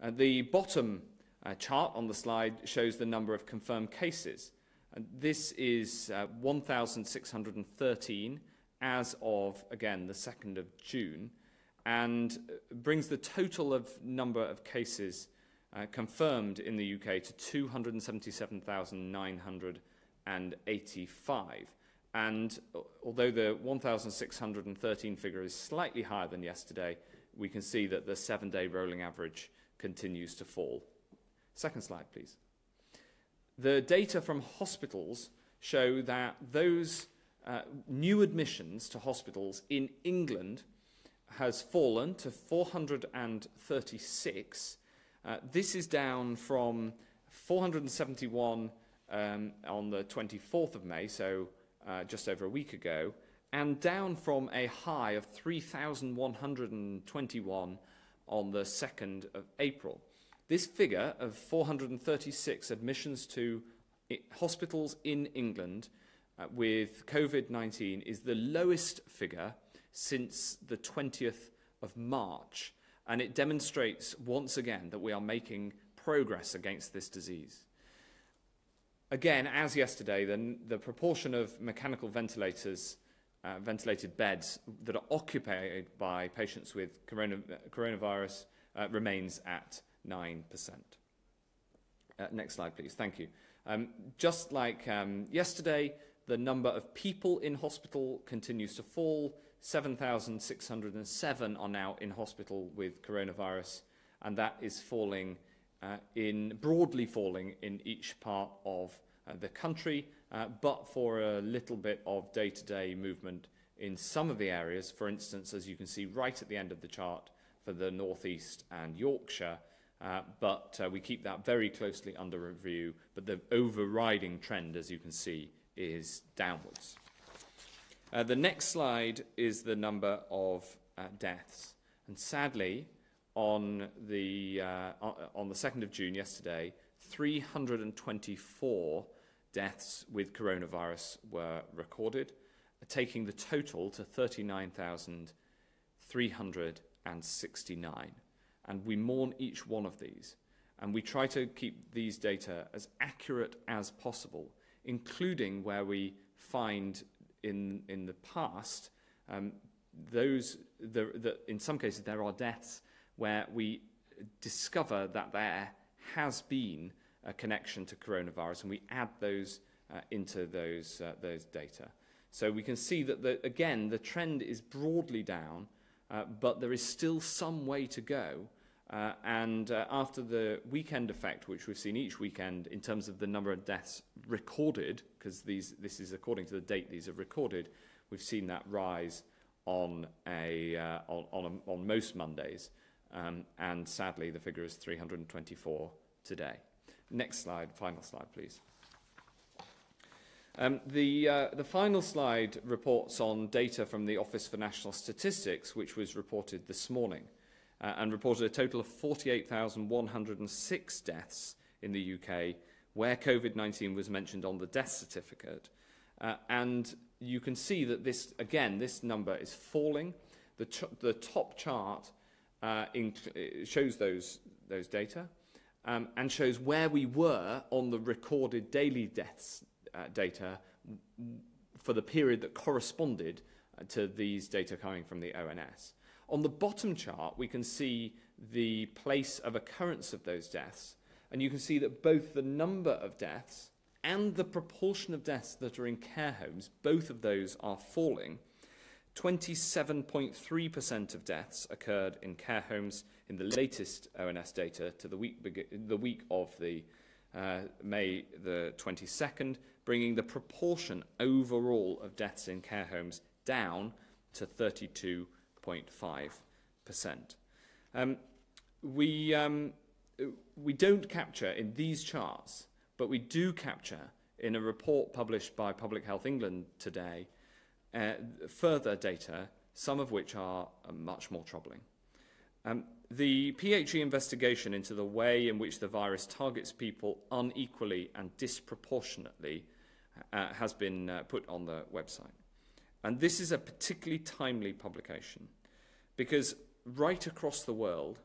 Uh, the bottom uh, chart on the slide shows the number of confirmed cases. And this is uh, 1,613 as of, again, the 2nd of June, and brings the total of number of cases uh, confirmed in the UK to 277,985. And although the 1,613 figure is slightly higher than yesterday, we can see that the seven-day rolling average continues to fall. Second slide, please. The data from hospitals show that those uh, new admissions to hospitals in England has fallen to 436. Uh, this is down from 471 um, on the 24th of May, so uh, just over a week ago, and down from a high of 3,121 on the 2nd of April. This figure of 436 admissions to hospitals in England uh, with COVID 19 is the lowest figure since the 20th of March, and it demonstrates once again that we are making progress against this disease. Again, as yesterday, the, the proportion of mechanical ventilators, uh, ventilated beds that are occupied by patients with corona, coronavirus uh, remains at 9%. Uh, next slide, please. Thank you. Um, just like um, yesterday, the number of people in hospital continues to fall. 7,607 are now in hospital with coronavirus, and that is falling uh, in broadly falling in each part of uh, the country, uh, but for a little bit of day-to-day -day movement in some of the areas. For instance, as you can see right at the end of the chart for the northeast and Yorkshire, uh, but uh, we keep that very closely under review. But the overriding trend, as you can see, is downwards. Uh, the next slide is the number of uh, deaths. And sadly, on the, uh, on the 2nd of June, yesterday, 324 deaths with coronavirus were recorded, taking the total to 39,369. And we mourn each one of these. And we try to keep these data as accurate as possible including where we find in, in the past um, those, the, the, in some cases, there are deaths where we discover that there has been a connection to coronavirus and we add those uh, into those, uh, those data. So we can see that, the, again, the trend is broadly down, uh, but there is still some way to go Uh, and uh, after the weekend effect, which we've seen each weekend in terms of the number of deaths recorded, because these this is according to the date these are recorded, we've seen that rise on, a, uh, on, on, a, on most Mondays. Um, and sadly, the figure is 324 today. Next slide, final slide, please. Um, the, uh, the final slide reports on data from the Office for National Statistics, which was reported this morning uh, and reported a total of 48,106 deaths in the UK where COVID-19 was mentioned on the death certificate. Uh, and you can see that this, again, this number is falling. The, the top chart uh, shows those, those data um, and shows where we were on the recorded daily deaths uh, data for the period that corresponded uh, to these data coming from the ONS. On the bottom chart, we can see the place of occurrence of those deaths. And you can see that both the number of deaths and the proportion of deaths that are in care homes, both of those are falling. 27.3% of deaths occurred in care homes in the latest ONS data to the week, the week of the uh, May the 22nd, bringing the proportion overall of deaths in care homes down to 32 0.5%. Um, we, um, we don't capture in these charts, but we do capture in a report published by Public Health England today uh, further data, some of which are uh, much more troubling. Um, the PHE investigation into the way in which the virus targets people unequally and disproportionately uh, has been uh, put on the website. And this is a particularly timely publication because right across the world,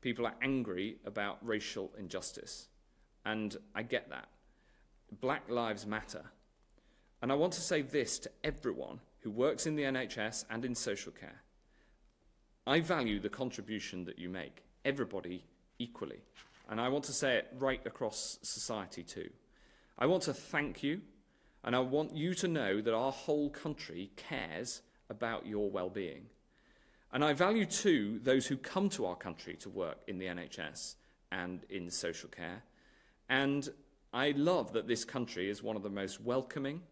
people are angry about racial injustice. And I get that. Black lives matter. And I want to say this to everyone who works in the NHS and in social care. I value the contribution that you make, everybody equally. And I want to say it right across society too. I want to thank you, and I want you to know that our whole country cares about your well-being. And I value too those who come to our country to work in the NHS and in social care. And I love that this country is one of the most welcoming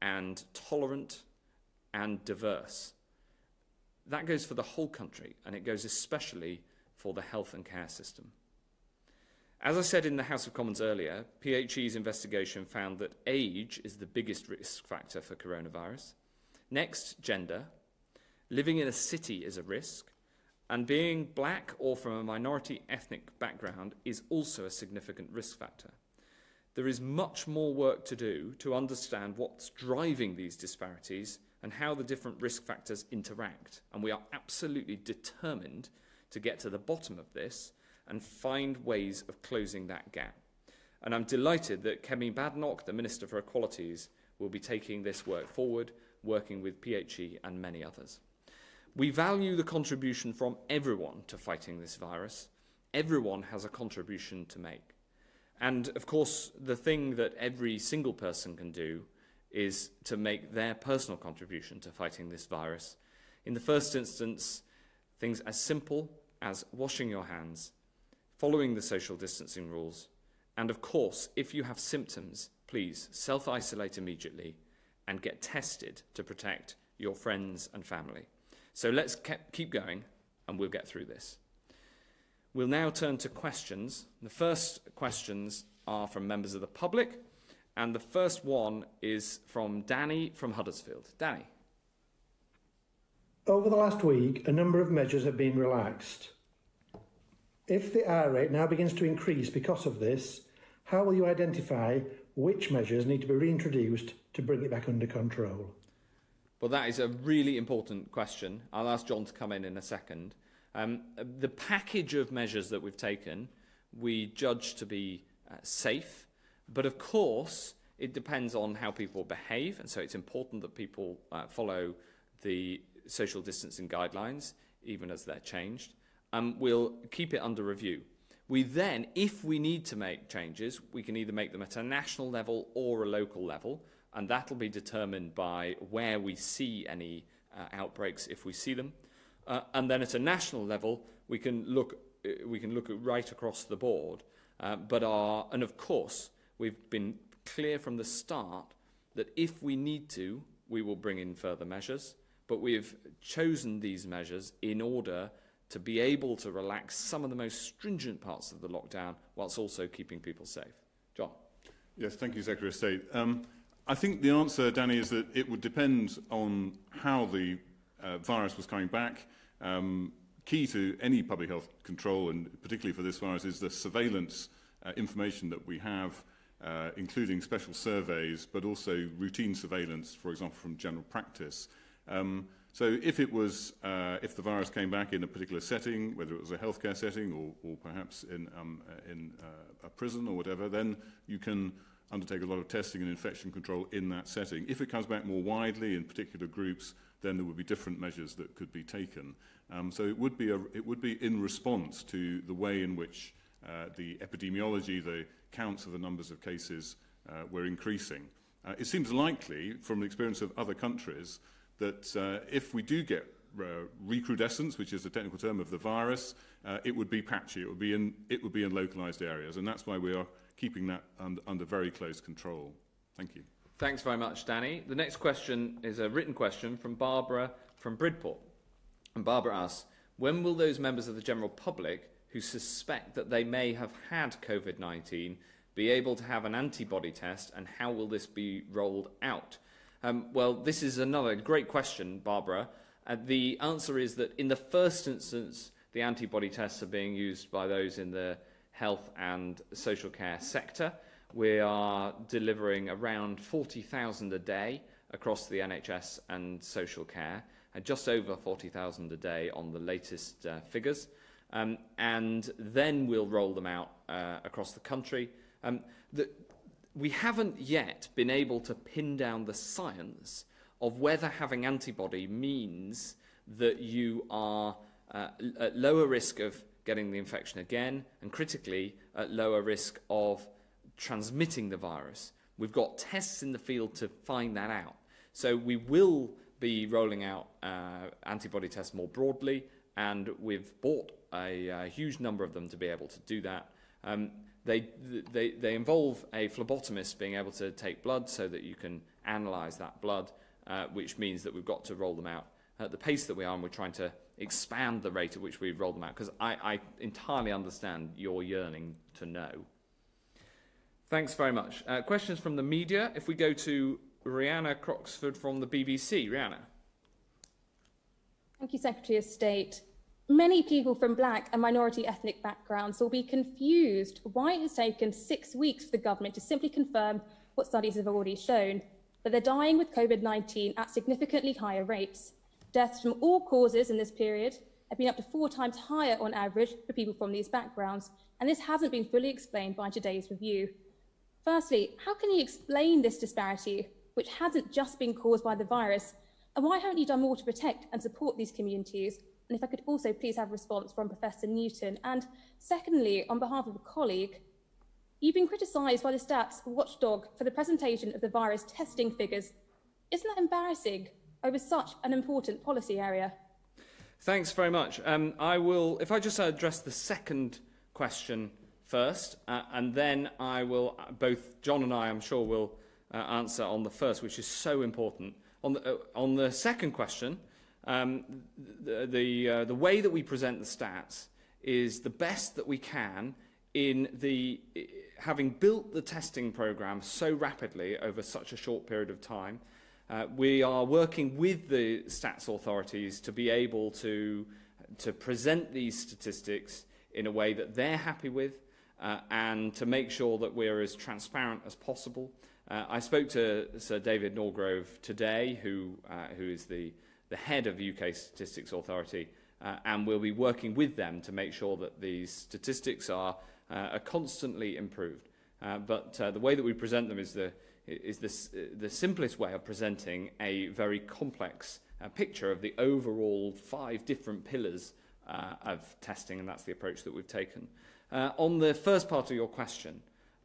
and tolerant and diverse. That goes for the whole country, and it goes especially for the health and care system. As I said in the House of Commons earlier, PHE's investigation found that age is the biggest risk factor for coronavirus. Next, gender. Living in a city is a risk. And being black or from a minority ethnic background is also a significant risk factor. There is much more work to do to understand what's driving these disparities and how the different risk factors interact. And we are absolutely determined to get to the bottom of this and find ways of closing that gap. And I'm delighted that Kemi Badenoch, the Minister for Equalities, will be taking this work forward, working with PHE and many others. We value the contribution from everyone to fighting this virus. Everyone has a contribution to make. And of course, the thing that every single person can do is to make their personal contribution to fighting this virus. In the first instance, things as simple as washing your hands, following the social distancing rules, and of course, if you have symptoms, please self isolate immediately and get tested to protect your friends and family. So let's keep going and we'll get through this. We'll now turn to questions. The first questions are from members of the public, and the first one is from Danny from Huddersfield. Danny. Over the last week, a number of measures have been relaxed. If the R rate now begins to increase because of this, how will you identify which measures need to be reintroduced to bring it back under control? Well, that is a really important question. I'll ask John to come in in a second. Um, the package of measures that we've taken, we judge to be uh, safe, but of course, it depends on how people behave, and so it's important that people uh, follow the social distancing guidelines, even as they're changed. Um, we'll keep it under review. We then, if we need to make changes, we can either make them at a national level or a local level, and that'll be determined by where we see any uh, outbreaks, if we see them. Uh, and then at a national level, we can look, uh, we can look right across the board. Uh, but our, and of course, we've been clear from the start that if we need to, we will bring in further measures. But we've chosen these measures in order to be able to relax some of the most stringent parts of the lockdown whilst also keeping people safe. John. Yes, thank you, Secretary of State. Um, I think the answer, Danny, is that it would depend on how the uh, virus was coming back. Um, key to any public health control, and particularly for this virus, is the surveillance uh, information that we have, uh, including special surveys, but also routine surveillance, for example, from general practice. Um, so if it was, uh, if the virus came back in a particular setting, whether it was a healthcare setting or, or perhaps in, um, uh, in uh, a prison or whatever, then you can undertake a lot of testing and infection control in that setting. If it comes back more widely in particular groups, then there would be different measures that could be taken. Um, so it would, be a, it would be in response to the way in which uh, the epidemiology, the counts of the numbers of cases uh, were increasing. Uh, it seems likely, from the experience of other countries, that uh, if we do get uh, recrudescence, which is the technical term of the virus, uh, it would be patchy. It would be in, it would be in localized areas. And that's why we are keeping that under, under very close control. Thank you. Thanks very much, Danny. The next question is a written question from Barbara from Bridport. And Barbara asks, when will those members of the general public who suspect that they may have had COVID-19 be able to have an antibody test and how will this be rolled out? Um, well, this is another great question, Barbara. Uh, the answer is that in the first instance, the antibody tests are being used by those in the health and social care sector. We are delivering around 40,000 a day across the NHS and social care, and just over 40,000 a day on the latest uh, figures. Um, and then we'll roll them out uh, across the country. Um, the, we haven't yet been able to pin down the science of whether having antibody means that you are uh, at lower risk of getting the infection again, and critically, at lower risk of transmitting the virus. We've got tests in the field to find that out. So we will be rolling out uh, antibody tests more broadly, and we've bought a, a huge number of them to be able to do that. Um, they, they, they involve a phlebotomist being able to take blood so that you can analyse that blood, uh, which means that we've got to roll them out at the pace that we are, and we're trying to expand the rate at which we roll them out, because I, I entirely understand your yearning to know. Thanks very much. Uh, questions from the media. If we go to Rianna Croxford from the BBC. Rianna. Thank you, Secretary of State. Many people from black and minority ethnic backgrounds will be confused why it has taken six weeks for the government to simply confirm what studies have already shown that they're dying with COVID 19 at significantly higher rates. Deaths from all causes in this period have been up to four times higher on average for people from these backgrounds, and this hasn't been fully explained by today's review. Firstly, how can you explain this disparity, which hasn't just been caused by the virus, and why haven't you done more to protect and support these communities? And if I could also please have a response from Professor Newton. And secondly, on behalf of a colleague, you've been criticised by the stats watchdog for the presentation of the virus testing figures. Isn't that embarrassing? over such an important policy area? Thanks very much. Um, I will, if I just address the second question first, uh, and then I will, both John and I, I'm sure, will uh, answer on the first, which is so important. On the, uh, on the second question, um, the, the, uh, the way that we present the stats is the best that we can in the having built the testing program so rapidly over such a short period of time Uh, we are working with the stats authorities to be able to, to present these statistics in a way that they're happy with uh, and to make sure that we're as transparent as possible. Uh, I spoke to Sir David Norgrove today, who, uh, who is the, the head of the UK Statistics Authority, uh, and we'll be working with them to make sure that these statistics are, uh, are constantly improved. Uh, but uh, the way that we present them is the, is uh, the simplest way of presenting a very complex picture of the overall five different pillars of testing, and that's the approach that we've taken. On the first part of your question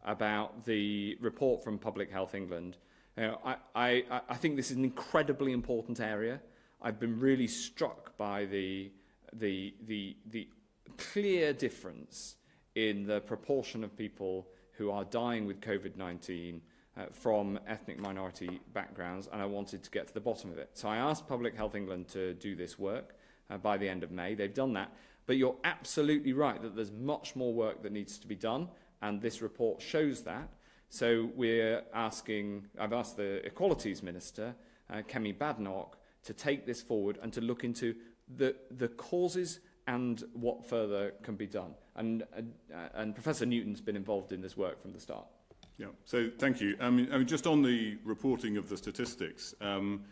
about the report from Public Health England, you know, I, I, I think this is an incredibly important area. I've been really struck by the, the, the, the clear difference in the proportion of people who are dying with COVID-19 uh, from ethnic minority backgrounds, and I wanted to get to the bottom of it. So I asked Public Health England to do this work uh, by the end of May. They've done that. But you're absolutely right that there's much more work that needs to be done, and this report shows that. So we're asking, I've asked the Equalities Minister, uh, Kemi Badenoch, to take this forward and to look into the, the causes and what further can be done. And, uh, and Professor Newton's been involved in this work from the start. Yeah, so thank you. I mean, I mean, just on the reporting of the statistics, um,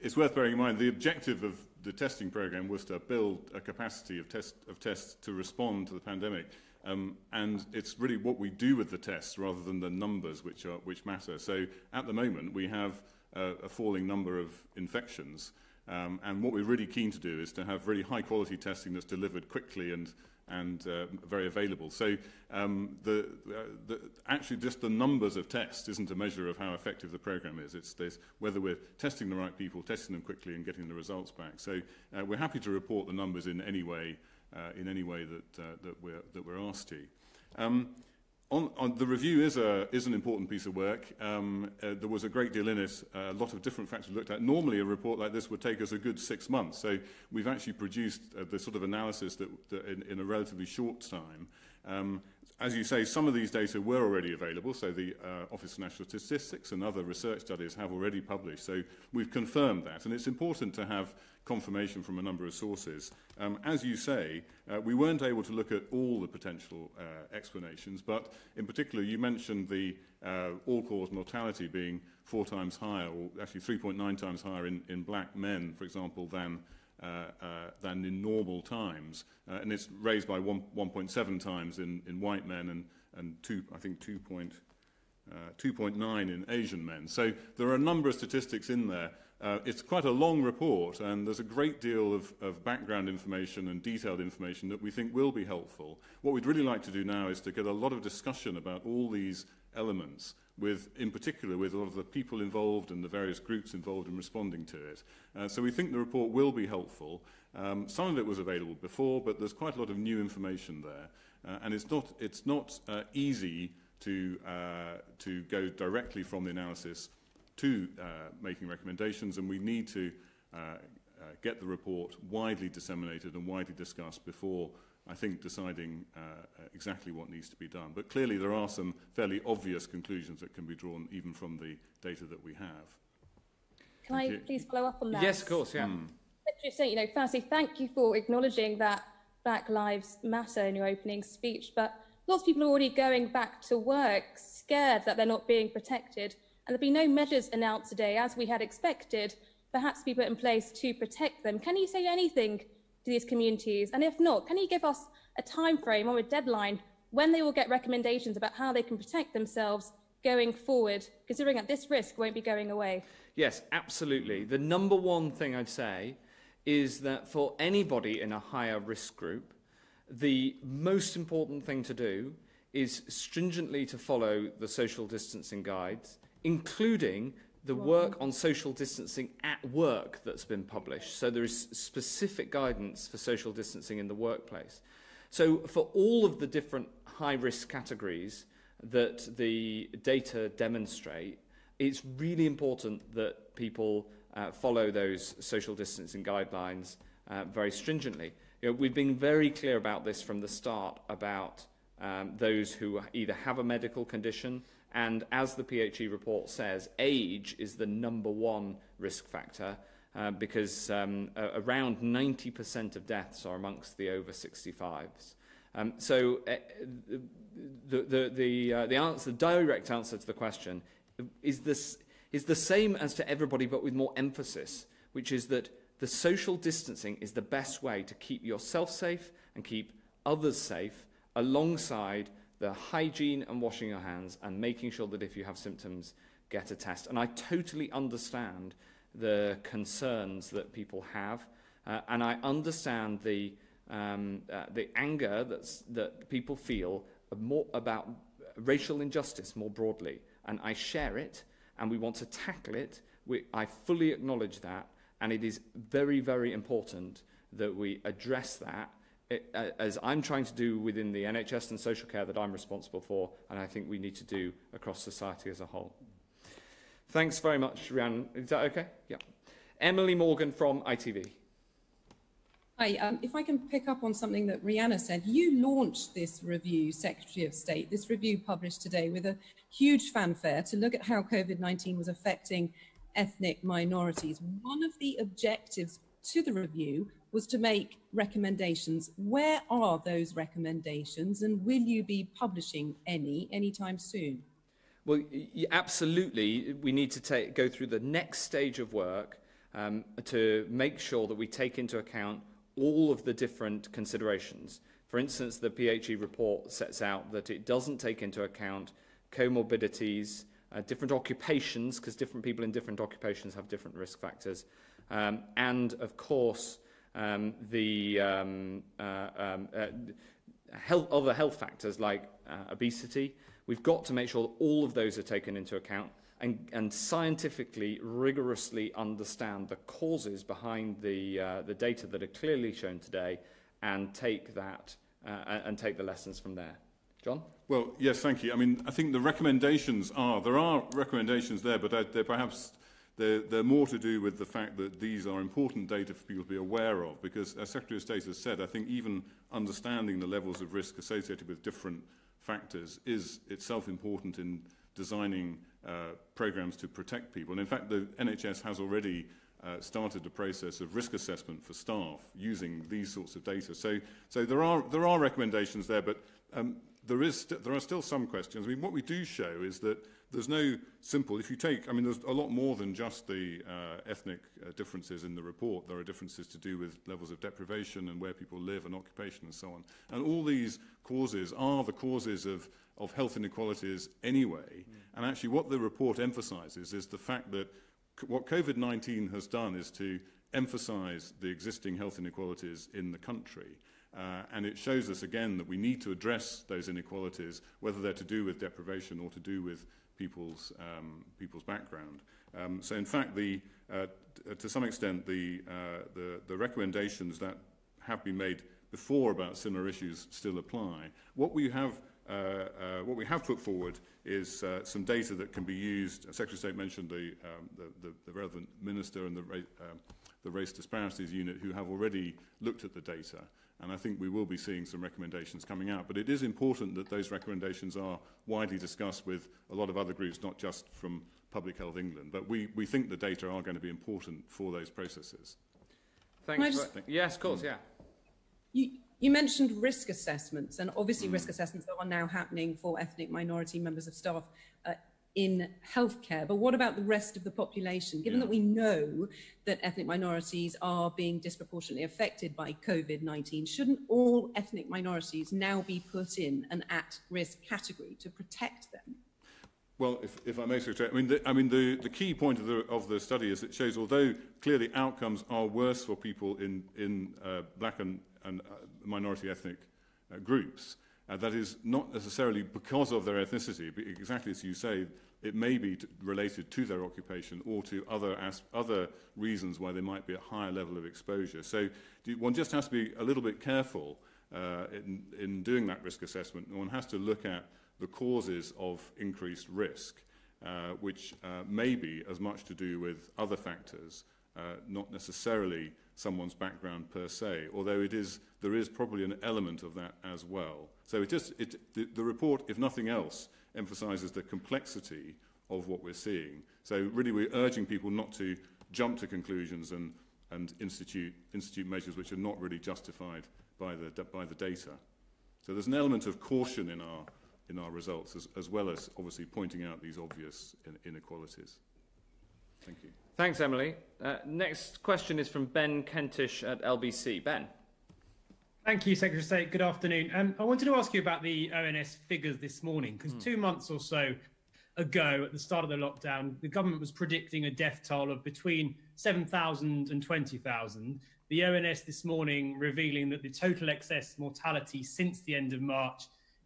it's worth bearing in mind the objective of the testing program was to build a capacity of, test, of tests to respond to the pandemic. Um, and it's really what we do with the tests rather than the numbers which, are, which matter. So at the moment, we have a, a falling number of infections. Um, and what we're really keen to do is to have really high quality testing that's delivered quickly and and uh, very available. So um, the, uh, the, actually just the numbers of tests isn't a measure of how effective the program is. It's this, whether we're testing the right people, testing them quickly and getting the results back. So uh, we're happy to report the numbers in any way, uh, in any way that, uh, that, we're, that we're asked to. Um, on, on the review is, a, is an important piece of work. Um, uh, there was a great deal in it, uh, a lot of different factors looked at. Normally, a report like this would take us a good six months. So we've actually produced uh, the sort of analysis that, that in, in a relatively short time. Um, as you say, some of these data were already available, so the uh, Office of National Statistics and other research studies have already published. So we've confirmed that, and it's important to have confirmation from a number of sources. Um, as you say, uh, we weren't able to look at all the potential uh, explanations, but in particular, you mentioned the uh, all-cause mortality being four times higher, or actually 3.9 times higher in, in black men, for example, than Uh, uh, than in normal times. Uh, and it's raised by 1.7 times in, in white men and, and two, I think 2. Uh, 2.9 in Asian men. So there are a number of statistics in there. Uh, it's quite a long report, and there's a great deal of, of background information and detailed information that we think will be helpful. What we'd really like to do now is to get a lot of discussion about all these elements with, in particular, with a lot of the people involved and the various groups involved in responding to it. Uh, so we think the report will be helpful. Um, some of it was available before, but there's quite a lot of new information there. Uh, and it's not, it's not uh, easy to, uh, to go directly from the analysis to uh, making recommendations, and we need to uh, uh, get the report widely disseminated and widely discussed before I think, deciding uh, exactly what needs to be done. But clearly there are some fairly obvious conclusions that can be drawn even from the data that we have. Can thank I you. please follow up on that? Yes, of course, yeah. Mm. Just you know, firstly, thank you for acknowledging that Black Lives Matter in your opening speech, but lots of people are already going back to work scared that they're not being protected, and there'll be no measures announced today, as we had expected, perhaps be put in place to protect them. Can you say anything to these communities? And if not, can you give us a time frame or a deadline when they will get recommendations about how they can protect themselves going forward, considering that this risk won't be going away? Yes, absolutely. The number one thing I'd say is that for anybody in a higher risk group, the most important thing to do is stringently to follow the social distancing guides, including the work on social distancing at work that's been published. So there is specific guidance for social distancing in the workplace. So for all of the different high risk categories that the data demonstrate, it's really important that people uh, follow those social distancing guidelines uh, very stringently. You know, we've been very clear about this from the start about um, those who either have a medical condition And as the PHE report says, age is the number one risk factor uh, because um, uh, around 90% of deaths are amongst the over 65s. Um, so uh, the, the, the, uh, the, answer, the direct answer to the question is, this, is the same as to everybody but with more emphasis, which is that the social distancing is the best way to keep yourself safe and keep others safe alongside the hygiene and washing your hands and making sure that if you have symptoms, get a test. And I totally understand the concerns that people have, uh, and I understand the, um, uh, the anger that's, that people feel more about racial injustice more broadly. And I share it, and we want to tackle it. We, I fully acknowledge that, and it is very, very important that we address that uh, as I'm trying to do within the NHS and social care that I'm responsible for, and I think we need to do across society as a whole. Thanks very much, Rhiannon. Is that okay? Yeah. Emily Morgan from ITV. Hi, um, if I can pick up on something that Rianna said, you launched this review, Secretary of State, this review published today with a huge fanfare to look at how COVID 19 was affecting ethnic minorities. One of the objectives to the review was to make recommendations. Where are those recommendations and will you be publishing any anytime soon? Well, absolutely. We need to take, go through the next stage of work um, to make sure that we take into account all of the different considerations. For instance, the PHE report sets out that it doesn't take into account comorbidities, uh, different occupations, because different people in different occupations have different risk factors, um, and of course, um, the um, uh, um, uh, health, other health factors like uh, obesity. We've got to make sure all of those are taken into account and, and scientifically, rigorously understand the causes behind the, uh, the data that are clearly shown today and take that uh, and take the lessons from there. John? Well, yes, thank you. I mean, I think the recommendations are, there are recommendations there, but they're perhaps They're, they're more to do with the fact that these are important data for people to be aware of, because as Secretary of State has said, I think even understanding the levels of risk associated with different factors is itself important in designing uh, programs to protect people. And in fact, the NHS has already uh, started a process of risk assessment for staff using these sorts of data. So, so there, are, there are recommendations there, but um, there, is there are still some questions. I mean, what we do show is that there's no simple, if you take, I mean, there's a lot more than just the uh, ethnic uh, differences in the report. There are differences to do with levels of deprivation and where people live and occupation and so on. And all these causes are the causes of, of health inequalities anyway. Mm. And actually what the report emphasizes is the fact that what COVID-19 has done is to emphasize the existing health inequalities in the country. Uh, and it shows us again that we need to address those inequalities, whether they're to do with deprivation or to do with people's, um, people's background. Um, so in fact, the, uh, to some extent, the, uh, the, the recommendations that have been made before about similar issues still apply. What we have, uh, uh, what we have put forward is uh, some data that can be used. Secretary of State mentioned the, um, the, the, the relevant minister and the, um, the Race Disparities Unit who have already looked at the data. And I think we will be seeing some recommendations coming out. But it is important that those recommendations are widely discussed with a lot of other groups, not just from Public Health England. But we, we think the data are going to be important for those processes. Thanks. Just, yes, of course, yeah. You, you mentioned risk assessments, and obviously mm. risk assessments are now happening for ethnic minority members of staff uh, in healthcare, but what about the rest of the population? Given yeah. that we know that ethnic minorities are being disproportionately affected by COVID-19, shouldn't all ethnic minorities now be put in an at-risk category to protect them? Well, if, if I may, Secretary, I mean, the, I mean the, the key point of the, of the study is it shows although clearly outcomes are worse for people in, in uh, black and, and uh, minority ethnic uh, groups, uh, that is not necessarily because of their ethnicity, but exactly as you say, it may be related to their occupation or to other, other reasons why they might be at higher level of exposure. So one just has to be a little bit careful uh, in, in doing that risk assessment. One has to look at the causes of increased risk, uh, which uh, may be as much to do with other factors, uh, not necessarily someone's background per se, although it is, there is probably an element of that as well. So it just, it, the, the report, if nothing else, emphasises the complexity of what we're seeing. So really we're urging people not to jump to conclusions and, and institute, institute measures which are not really justified by the, by the data. So there's an element of caution in our, in our results as, as well as obviously pointing out these obvious inequalities. Thank you. Thanks, Emily. Uh, next question is from Ben Kentish at LBC. Ben. Thank you, Secretary of State. Good afternoon. Um, I wanted to ask you about the ONS figures this morning, because mm. two months or so ago, at the start of the lockdown, the government was predicting a death toll of between 7,000 and 20,000. The ONS this morning revealing that the total excess mortality since the end of March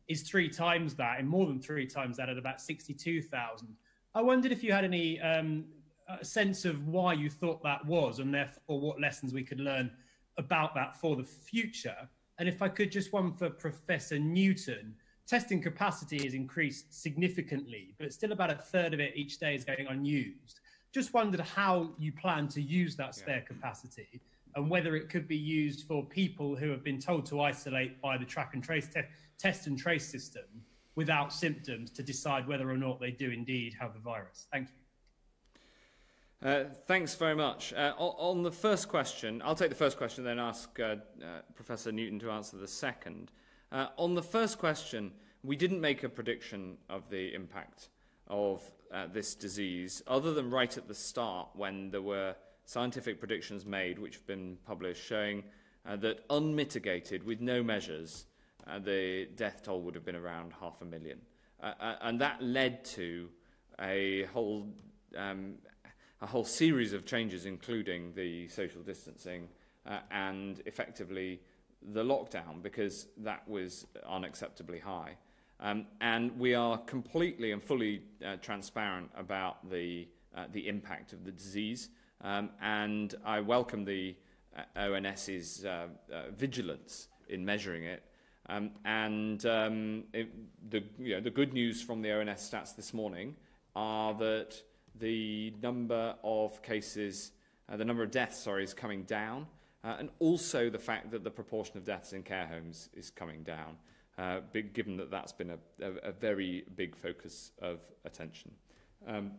is three times that, and more than three times that, at about 62,000. I wondered if you had any um, sense of why you thought that was, and therefore what lessons we could learn about that for the future. And if I could just one for Professor Newton, testing capacity has increased significantly, but still about a third of it each day is going unused. Just wondered how you plan to use that spare yeah. capacity and whether it could be used for people who have been told to isolate by the track and trace te test and trace system without symptoms to decide whether or not they do indeed have the virus. Thank you. Uh, thanks very much. Uh, on the first question, I'll take the first question, then ask uh, uh Professor Newton to answer the second. Uh, on the first question, we didn't make a prediction of the impact of this disease, other than right at the start when there were scientific predictions made, which have been published, showing that unmitigated, with no measures, the death toll would have been around half a million. and that led to a whole um, a whole series of changes, including the social distancing uh, and effectively the lockdown, because that was unacceptably high. Um, and we are completely and fully uh, transparent about the, uh, the impact of the disease. Um, and I welcome the uh, ONS's uh, uh, vigilance in measuring it. Um, and um, it, the, you know, the good news from the ONS stats this morning are that the number of cases, uh, the number of deaths, sorry, is coming down, uh, and also the fact that the proportion of deaths in care homes is coming down, uh, given that that's been a, a, a, very big focus of attention. Um,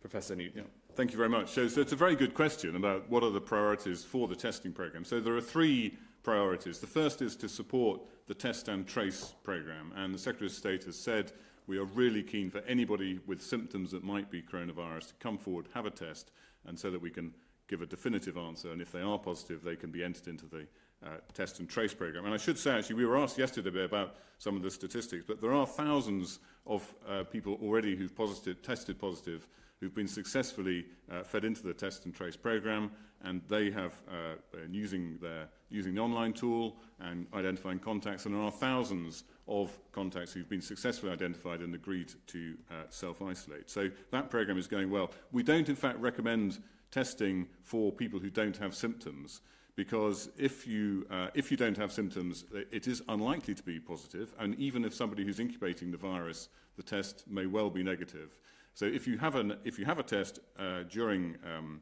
Professor Newton. Yeah. Thank you very much. So, so it's a very good question about what are the priorities for the testing program. So there are three priorities. The first is to support the test and trace program. And the Secretary of State has said we are really keen for anybody with symptoms that might be coronavirus to come forward, have a test, and so that we can give a definitive answer. And if they are positive, they can be entered into the uh, test and trace program. And I should say, actually, we were asked yesterday about some of the statistics, but there are thousands of uh, people already who've positive, tested positive who've been successfully uh, fed into the test and trace program, and they have uh, using, their, using the online tool and identifying contacts, and there are thousands of contacts who've been successfully identified and agreed to uh, self-isolate. So that program is going well. We don't, in fact, recommend testing for people who don't have symptoms because if you, uh, if you don't have symptoms, it is unlikely to be positive, and even if somebody who's incubating the virus, the test may well be negative. So if you have, an, if you have a test uh, during, um,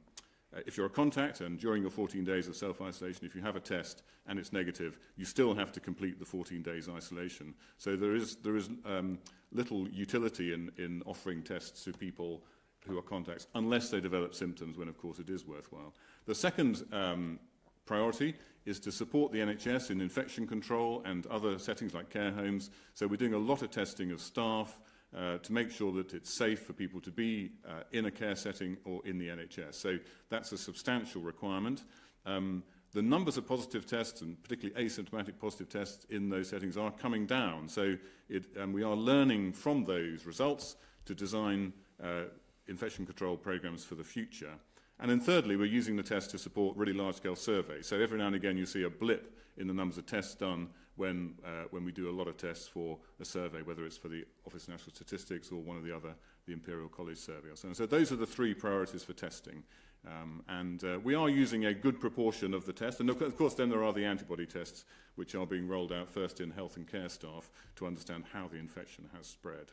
uh, if you're a contact and during your 14 days of self-isolation, if you have a test and it's negative, you still have to complete the 14 days isolation. So there is, there is um, little utility in, in offering tests to people who are contacts, unless they develop symptoms, when of course it is worthwhile. The second um, priority is to support the NHS in infection control and other settings like care homes. So we're doing a lot of testing of staff uh, to make sure that it's safe for people to be uh, in a care setting or in the NHS. So that's a substantial requirement. Um, the numbers of positive tests, and particularly asymptomatic positive tests in those settings, are coming down. So it, and we are learning from those results to design uh, infection control programs for the future. And then thirdly, we're using the test to support really large-scale surveys. So every now and again you see a blip in the numbers of tests done when, uh, when we do a lot of tests for a survey, whether it's for the Office of National Statistics or one of the other, the Imperial College survey or so So those are the three priorities for testing. Um, and uh, we are using a good proportion of the test. And of course, then there are the antibody tests, which are being rolled out first in health and care staff to understand how the infection has spread.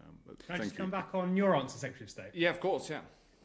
Um, Can I just you. come back on your answer, Secretary of State? Yeah, of course, yeah.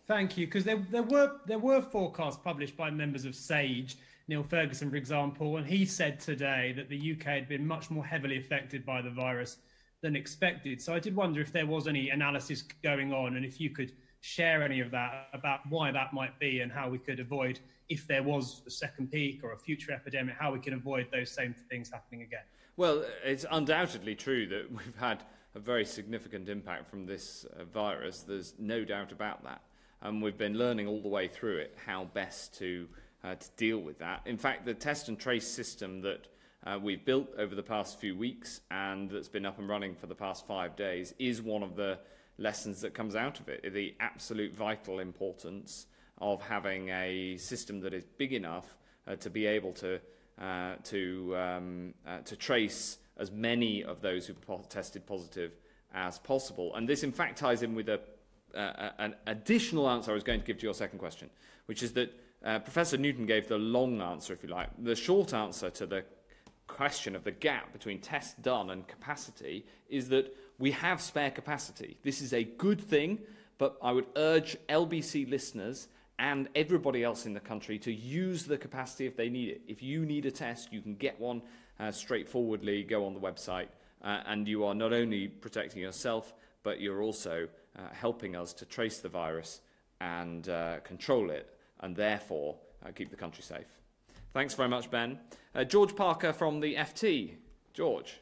Thank you, because there, there were there were forecasts published by members of SAGE, Neil Ferguson, for example, and he said today that the UK had been much more heavily affected by the virus than expected. So I did wonder if there was any analysis going on, and if you could share any of that about why that might be and how we could avoid, if there was a second peak or a future epidemic, how we can avoid those same things happening again. Well, it's undoubtedly true that we've had a very significant impact from this uh, virus. There's no doubt about that and we've been learning all the way through it how best to, uh, to deal with that. In fact, the test and trace system that uh, we've built over the past few weeks and that's been up and running for the past five days is one of the lessons that comes out of it, the absolute vital importance of having a system that is big enough uh, to be able to, uh, to, um, uh, to trace as many of those who po tested positive as possible. And this, in fact, ties in with a uh, an additional answer I was going to give to your second question, which is that uh, Professor Newton gave the long answer, if you like. The short answer to the question of the gap between tests done and capacity is that we have spare capacity. This is a good thing, but I would urge LBC listeners and everybody else in the country to use the capacity if they need it. If you need a test, you can get one uh, straightforwardly, go on the website, uh, and you are not only protecting yourself, but you're also uh, helping us to trace the virus and uh, control it, and therefore uh, keep the country safe. Thanks very much, Ben. Uh, George Parker from the FT. George.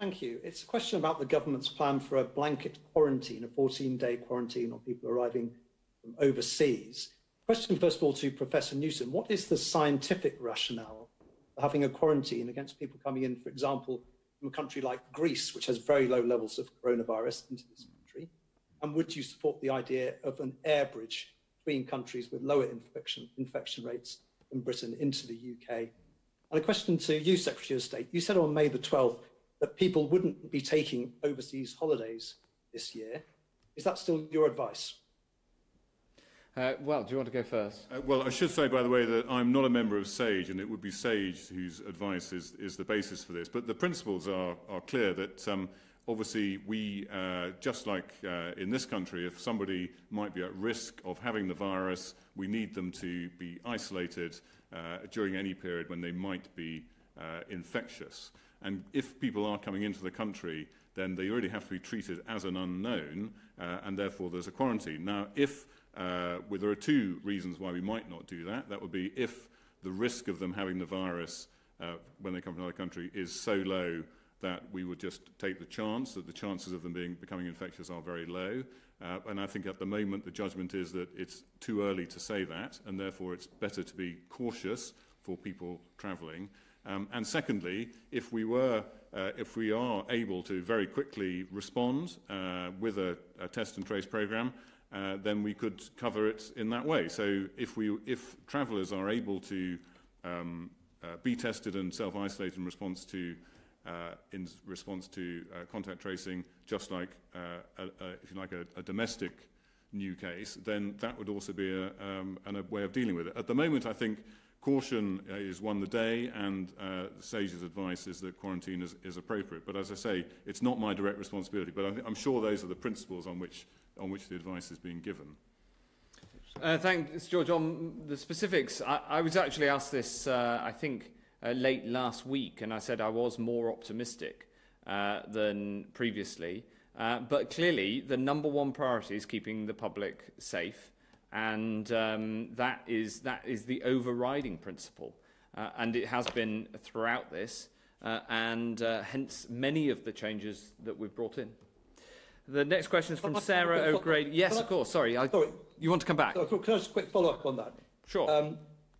Thank you. It's a question about the government's plan for a blanket quarantine, a 14-day quarantine on people arriving from overseas. Question, first of all, to Professor Newton. What is the scientific rationale for having a quarantine against people coming in, for example, from a country like Greece, which has very low levels of coronavirus this and would you support the idea of an air bridge between countries with lower infection, infection rates than Britain into the UK? And a question to you, Secretary of State. You said on May the 12th that people wouldn't be taking overseas holidays this year. Is that still your advice? Uh, well, do you want to go first? Uh, well, I should say, by the way, that I'm not a member of SAGE, and it would be SAGE whose advice is, is the basis for this. But the principles are, are clear that um, obviously we, uh, just like uh, in this country, if somebody might be at risk of having the virus, we need them to be isolated uh, during any period when they might be uh, infectious. And if people are coming into the country, then they already have to be treated as an unknown, uh, and therefore there's a quarantine. Now, if uh, well, there are two reasons why we might not do that. That would be if the risk of them having the virus when they come from another country is so low that we would just take the chance, that the chances of them being, becoming infectious are very low. Uh, and I think at the moment the judgment is that it's too early to say that, and therefore it's better to be cautious for people travelling. Um, and secondly, if we were, uh, if we are able to very quickly respond uh, with a, a test and trace program, uh, then we could cover it in that way. So if we, if travellers are able to um, uh, be tested and self-isolate in response to uh, in response to uh, contact tracing, just like, uh, a, a, if you like, a, a domestic new case, then that would also be a, um, way of dealing with it. At the moment, I think caution uh, is won the day, and uh, SAGE's advice is that quarantine is, is appropriate. But as I say, it's not my direct responsibility, but I'm, I'm sure those are the principles on which, on which the advice is being given. Thanks, George. On the specifics, I, I was actually asked this, I think, uh, late last week, and I said I was more optimistic uh, than previously. Uh, but clearly, the number one priority is keeping the public safe, and um, that is that is the overriding principle, uh, and it has been throughout this, uh, and uh, hence many of the changes that we've brought in. The next question is from Sarah O'Grady. Yes, of course. Sorry, I, Sorry. you want to come back? Can I just quick follow up on that? Sure. Um,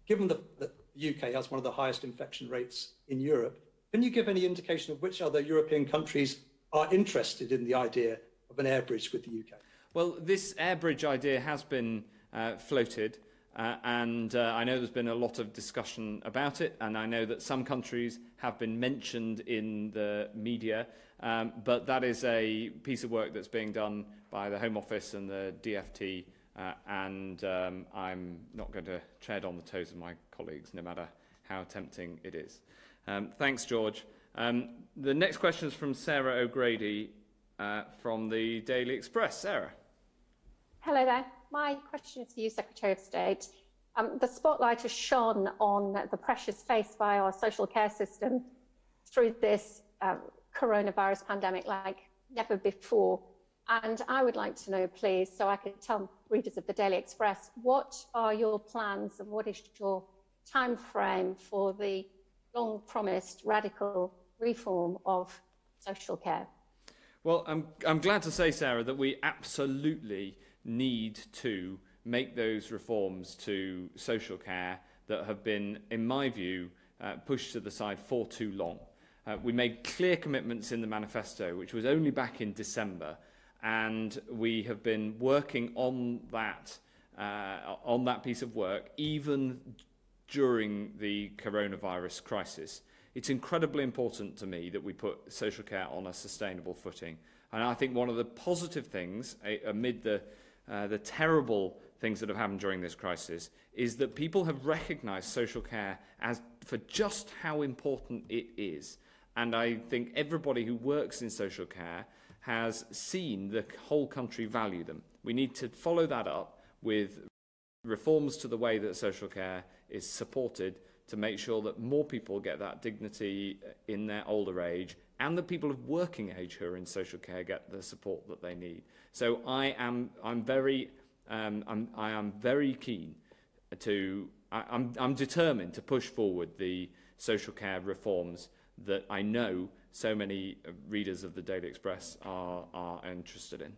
given that the UK has one of the highest infection rates in Europe, can you give any indication of which other European countries are interested in the idea of an air bridge with the UK? Well, this air bridge idea has been uh, floated, uh, and uh, I know there's been a lot of discussion about it, and I know that some countries have been mentioned in the media, um, but that is a piece of work that's being done by the Home Office and the DFT, uh, and um, I'm not going to tread on the toes of my colleagues, no matter how tempting it is. Um, thanks, George. Um, the next question is from Sarah O'Grady uh, from the Daily Express. Sarah. Hello there. My question is to you, Secretary of State. Um, the spotlight has shone on the pressures faced by our social care system through this um, coronavirus pandemic like never before. And I would like to know, please, so I can tell readers of the Daily Express, what are your plans and what is your time frame for the long promised radical reform of social care? Well, I'm, I'm glad to say, Sarah, that we absolutely need to make those reforms to social care that have been, in my view, uh, pushed to the side for too long. Uh, we made clear commitments in the manifesto, which was only back in December, and we have been working on that, uh, on that piece of work even during the coronavirus crisis. It's incredibly important to me that we put social care on a sustainable footing. And I think one of the positive things amid the, uh, the terrible things that have happened during this crisis is that people have recognized social care as for just how important it is. And I think everybody who works in social care has seen the whole country value them. We need to follow that up with reforms to the way that social care is supported to make sure that more people get that dignity in their older age and the people of working age who are in social care get the support that they need. So I am I'm very um, I'm, I am very keen to I, I'm, I'm determined to push forward the social care reforms that I know so many readers of the Daily Express are, are interested in.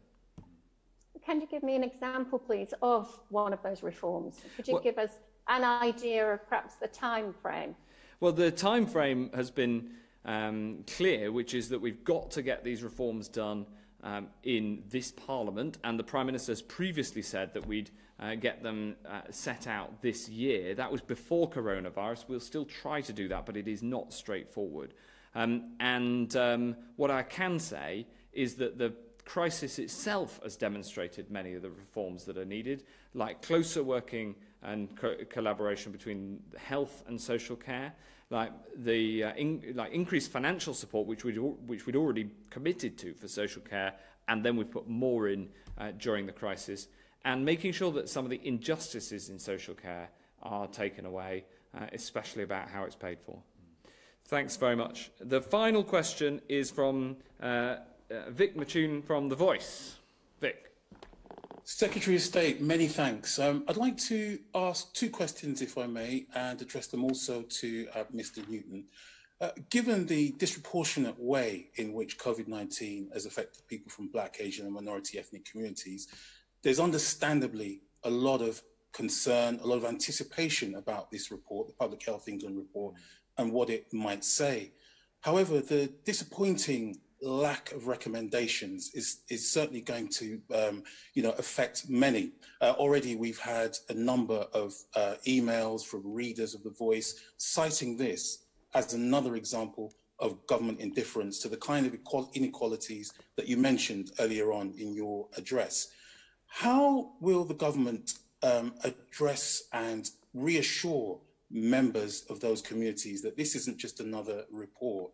Can you give me an example, please, of one of those reforms? Could you well, give us an idea of perhaps the time frame? Well, the time frame has been um, clear, which is that we've got to get these reforms done um, in this Parliament, and the Prime Minister has previously said that we'd uh, get them uh, set out this year. That was before coronavirus. We'll still try to do that, but it is not straightforward. Um, and um, what I can say is that the crisis itself has demonstrated many of the reforms that are needed, like closer working and co collaboration between health and social care, like the uh, in, like increased financial support, which we'd, which we'd already committed to for social care, and then we've put more in uh, during the crisis, and making sure that some of the injustices in social care are taken away, uh, especially about how it's paid for. Thanks very much. The final question is from uh, uh, Vic Motune from The Voice. Vic. Secretary of State, many thanks. Um, I'd like to ask two questions, if I may, and address them also to uh, Mr. Newton. Uh, given the disproportionate way in which COVID 19 has affected people from Black, Asian, and minority ethnic communities, there's understandably a lot of concern, a lot of anticipation about this report, the Public Health England report, and what it might say. However, the disappointing lack of recommendations is, is certainly going to um, you know, affect many. Uh, already we've had a number of uh, emails from readers of The Voice citing this as another example of government indifference to the kind of inequalities that you mentioned earlier on in your address. How will the government um, address and reassure members of those communities that this isn't just another report?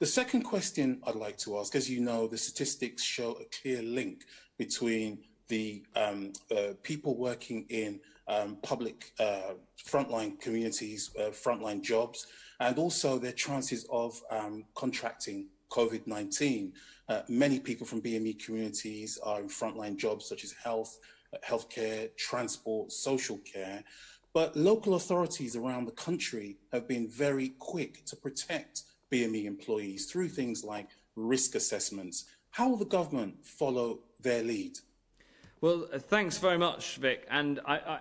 The second question I'd like to ask, as you know, the statistics show a clear link between the um, uh, people working in um, public uh, frontline communities, uh, frontline jobs, and also their chances of um, contracting COVID 19. Uh, many people from BME communities are in frontline jobs such as health, uh, healthcare, transport, social care. But local authorities around the country have been very quick to protect BME employees through things like risk assessments. How will the government follow their lead? Well, uh, thanks very much, Vic. And I, I,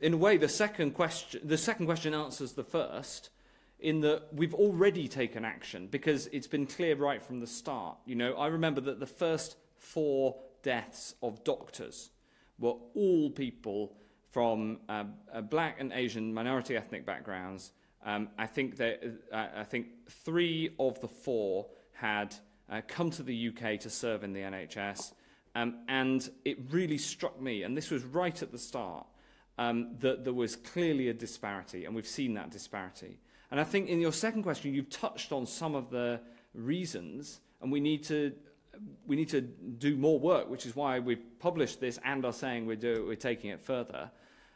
in a way, the second question, the second question answers the first in that we've already taken action because it's been clear right from the start. You know, I remember that the first four deaths of doctors were all people from uh, uh, black and Asian minority ethnic backgrounds. Um, I think that uh, I think three of the four had uh, come to the UK to serve in the NHS, um, and it really struck me, and this was right at the start, um, that there was clearly a disparity, and we've seen that disparity. And I think in your second question, you've touched on some of the reasons, and we need to we need to do more work, which is why we've published this and are saying we're, do, we're taking it further.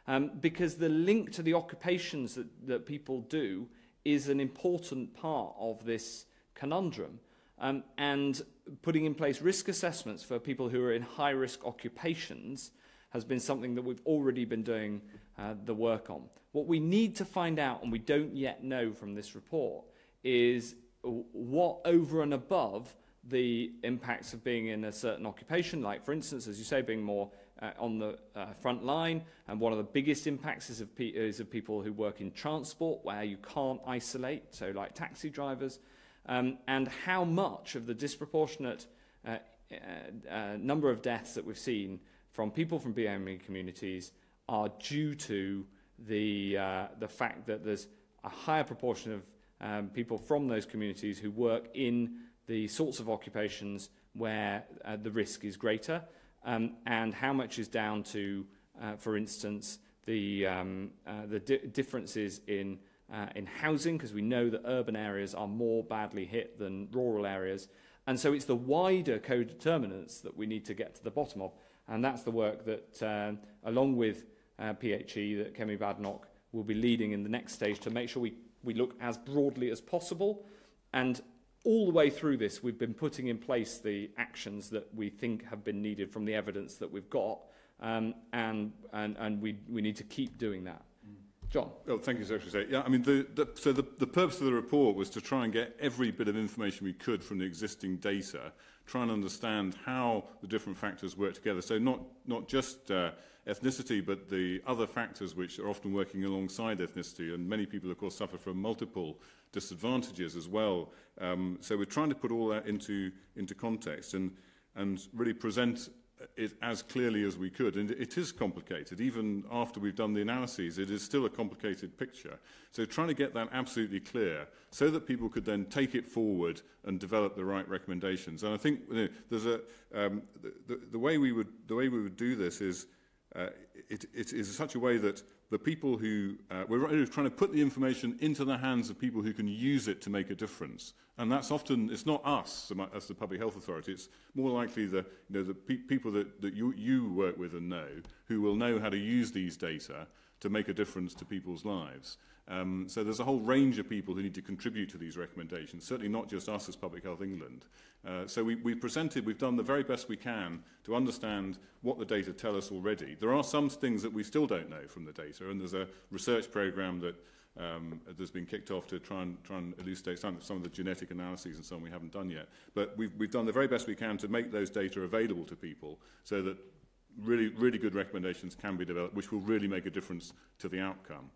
Um, because the link to the occupations that, that people do is an important part of this conundrum. Um, and putting in place risk assessments for people who are in high risk occupations has been something that we've already been doing uh, the work on. What we need to find out, and we don't yet know from this report, is what over and above the impacts of being in a certain occupation, like, for instance, as you say, being more uh, on the uh, front line. And one of the biggest impacts is of, is of people who work in transport, where you can't isolate, so like taxi drivers, um, and how much of the disproportionate uh, uh, uh, number of deaths that we've seen from people from BME communities are due to the, uh, the fact that there's a higher proportion of um, people from those communities who work in the sorts of occupations where the risk is greater, um, and how much is down to, uh, for instance, the, um, uh, the di differences in, uh, in housing, because we know that urban areas are more badly hit than rural areas. And so it's the wider co-determinants that we need to get to the bottom of. And that's the work that, uh, along with uh, PHE that Kemi Badenoch will be leading in the next stage to make sure we, we look as broadly as possible. And all the way through this, we've been putting in place the actions that we think have been needed from the evidence that we've got, um, and, and, and we, we need to keep doing that. John. Oh, thank you, Secretary Yeah, I mean, the, the, so the, the purpose of the report was to try and get every bit of information we could from the existing data, try and understand how the different factors work together. So not, not just uh, ethnicity, but the other factors which are often working alongside ethnicity. And many people, of course, suffer from multiple disadvantages as well. Um, so we're trying to put all that into, into context and, and really present it as clearly as we could. And it is complicated. Even after we've done the analyses, it is still a complicated picture. So trying to get that absolutely clear so that people could then take it forward and develop the right recommendations. And I think you know, there's a, um, the, the, the, way we would, the way we would do this is uh, it, it is such a way that the people who, uh, we're trying to put the information into the hands of people who can use it to make a difference. And that's often, it's not us as the public health authority, it's more likely the, you know, the pe people that, that you, you work with and know who will know how to use these data to make a difference to people's lives. Um, so there's a whole range of people who need to contribute to these recommendations, certainly not just us as Public Health England. Uh, so we, we presented, we've done the very best we can to understand what the data tell us already. There are some things that we still don't know from the data, and there's a research program that um, that's been kicked off to try and, try and elucidate some, some of the genetic analyses and some we haven't done yet. But we've, we've done the very best we can to make those data available to people so that really, really good recommendations can be developed, which will really make a difference to the outcome.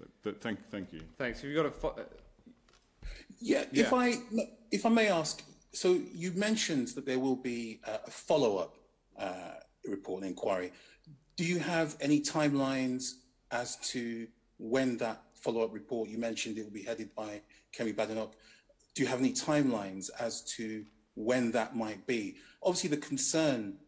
But, but thank, thank you. Thanks. Have you got a... Fo- yeah, yeah, if I if I may ask, so you mentioned that there will be a follow-up uh, report and inquiry. Do you have any timelines as to when that follow-up report, you mentioned it will be headed by Kemi Badenoch. Do you have any timelines as to when that might be? Obviously, the concern